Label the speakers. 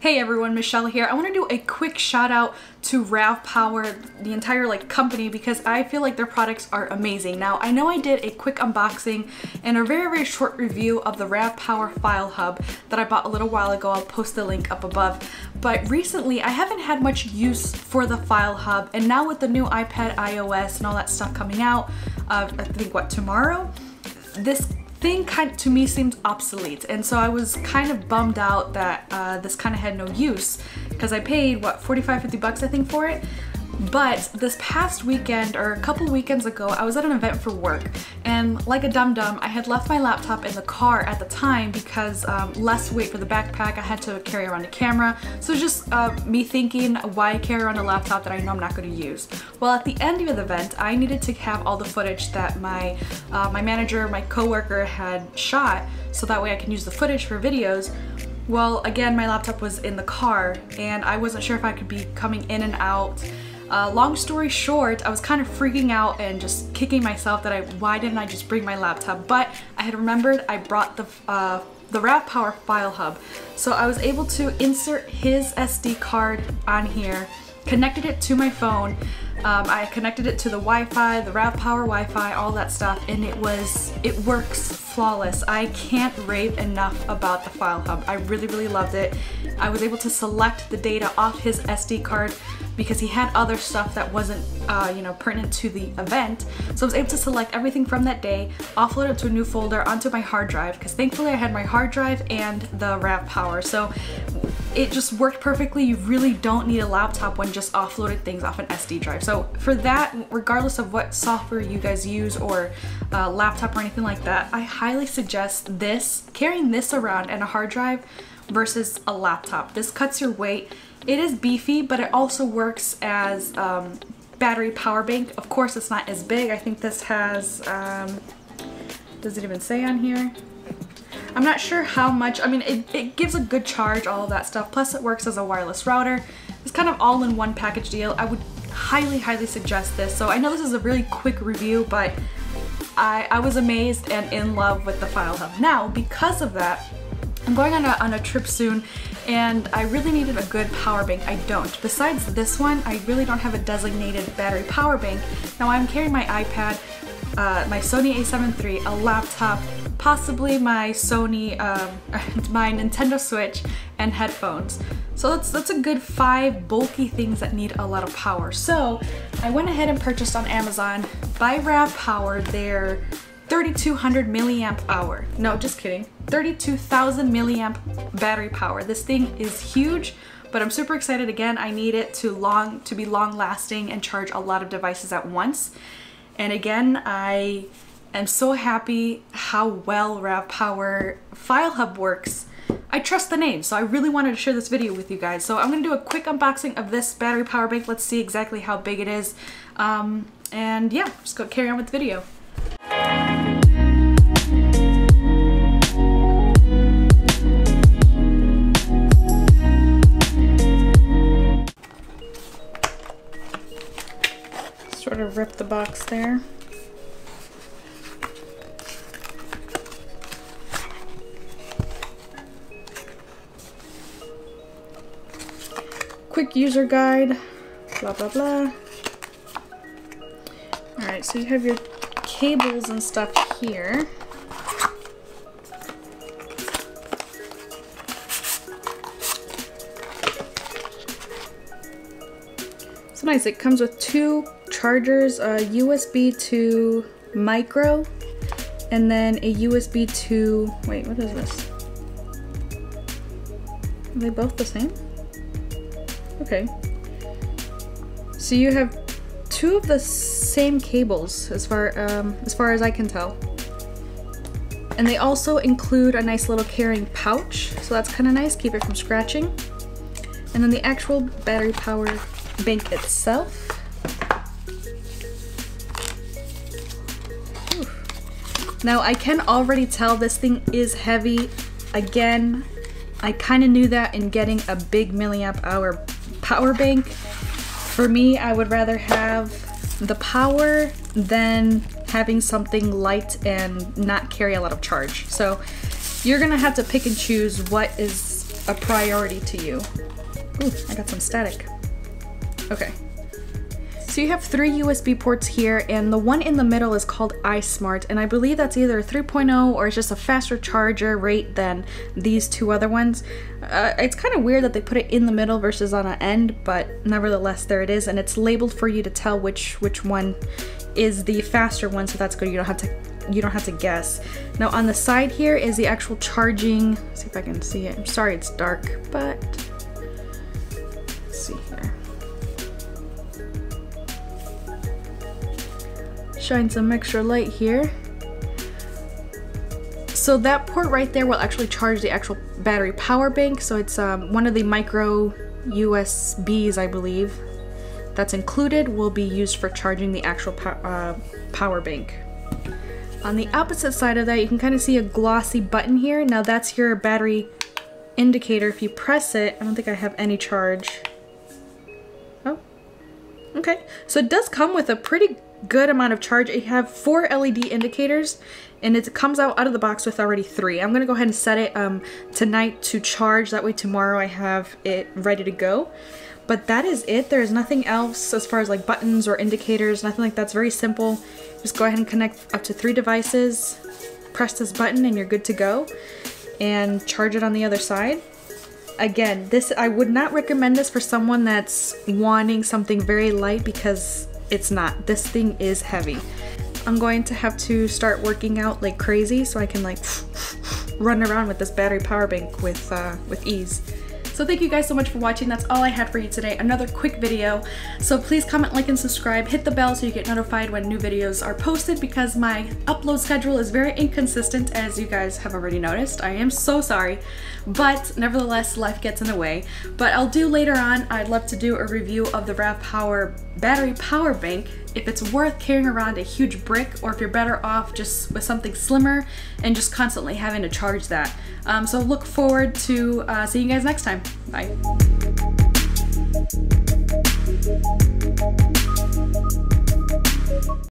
Speaker 1: Hey everyone, Michelle here. I want to do a quick shout out to RavPower, the entire like company, because I feel like their products are amazing. Now, I know I did a quick unboxing and a very, very short review of the RavPower File Hub that I bought a little while ago. I'll post the link up above. But recently, I haven't had much use for the File Hub, and now with the new iPad iOS and all that stuff coming out, uh, I think what, tomorrow? This thing kind of, to me seemed obsolete. And so I was kind of bummed out that uh, this kind of had no use because I paid what 45 50 bucks I think for it but this past weekend, or a couple weekends ago, I was at an event for work, and like a dum-dum, I had left my laptop in the car at the time because um, less weight for the backpack, I had to carry around a camera, so just uh, me thinking, why carry around a laptop that I know I'm not going to use? Well, at the end of the event, I needed to have all the footage that my, uh, my manager, my coworker had shot, so that way I can use the footage for videos, well, again, my laptop was in the car and I wasn't sure if I could be coming in and out uh, long story short, I was kind of freaking out and just kicking myself that I, why didn't I just bring my laptop? But I had remembered I brought the, uh, the RavPower File Hub. So I was able to insert his SD card on here, connected it to my phone, um, I connected it to the Wi-Fi, the RavPower Wi-Fi, all that stuff, and it was, it works flawless. I can't rave enough about the File Hub. I really, really loved it. I was able to select the data off his SD card because he had other stuff that wasn't, uh, you know, pertinent to the event. So I was able to select everything from that day, offload it to a new folder onto my hard drive, because thankfully I had my hard drive and the RavPower. So it just worked perfectly. You really don't need a laptop when just offloaded things off an SD drive. So for that, regardless of what software you guys use or uh, laptop or anything like that, I highly suggest this, carrying this around and a hard drive versus a laptop. This cuts your weight. It is beefy, but it also works as um, battery power bank. Of course, it's not as big. I think this has, um, does it even say on here? I'm not sure how much, I mean, it, it gives a good charge, all of that stuff. Plus it works as a wireless router. It's kind of all in one package deal. I would highly, highly suggest this. So I know this is a really quick review, but I, I was amazed and in love with the File Hub. Now, because of that, I'm going on a, on a trip soon and I really needed a good power bank. I don't. Besides this one, I really don't have a designated battery power bank. Now I'm carrying my iPad, uh, my Sony a7 III, a laptop, possibly my Sony, um, my Nintendo Switch, and headphones. So that's, that's a good five bulky things that need a lot of power. So I went ahead and purchased on Amazon by RavPower their 3200 milliamp hour. No, just kidding. 32,000 milliamp battery power. This thing is huge, but I'm super excited again. I need it to long to be long lasting and charge a lot of devices at once. And again, I am so happy how well RavPower File Hub works. I trust the name, so I really wanted to share this video with you guys. So I'm gonna do a quick unboxing of this battery power bank. Let's see exactly how big it is. Um, and yeah, just go carry on with the video. Rip the box there. quick user guide, blah, blah, blah. All right, so you have your cables and stuff here. Nice, it comes with two chargers, a USB to micro, and then a USB to, wait, what is this? Are they both the same? Okay. So you have two of the same cables as far um, as far as I can tell. And they also include a nice little carrying pouch, so that's kind of nice, keep it from scratching. And then the actual battery power bank itself. Now I can already tell this thing is heavy. Again, I kind of knew that in getting a big milliamp hour power bank. For me, I would rather have the power than having something light and not carry a lot of charge. So you're gonna have to pick and choose what is a priority to you. Ooh, I got some static. Okay. So you have three USB ports here and the one in the middle is called iSmart and I believe that's either 3.0 or it's just a faster charger rate than these two other ones. Uh, it's kind of weird that they put it in the middle versus on an end but nevertheless there it is and it's labeled for you to tell which which one is the faster one so that's good you don't have to you don't have to guess. Now on the side here is the actual charging, see if I can see it. I'm sorry it's dark, but let's see here. Shine some extra light here. So that port right there will actually charge the actual battery power bank. So it's um, one of the micro USBs, I believe, that's included will be used for charging the actual po uh, power bank. On the opposite side of that, you can kind of see a glossy button here. Now that's your battery indicator. If you press it, I don't think I have any charge. Okay. So it does come with a pretty good amount of charge. You have four LED indicators and it comes out out of the box with already three. I'm gonna go ahead and set it um, tonight to charge. That way tomorrow I have it ready to go. But that is it. There's nothing else as far as like buttons or indicators, nothing like that's very simple. Just go ahead and connect up to three devices, press this button and you're good to go and charge it on the other side. Again, this I would not recommend this for someone that's wanting something very light because it's not. This thing is heavy. I'm going to have to start working out like crazy so I can like run around with this battery power bank with, uh, with ease. So thank you guys so much for watching. That's all I had for you today. Another quick video. So please comment, like, and subscribe. Hit the bell so you get notified when new videos are posted because my upload schedule is very inconsistent as you guys have already noticed. I am so sorry. But nevertheless, life gets in the way. But I'll do later on, I'd love to do a review of the RavPower battery power bank if it's worth carrying around a huge brick or if you're better off just with something slimmer and just constantly having to charge that. Um, so look forward to uh, seeing you guys next time. Bye.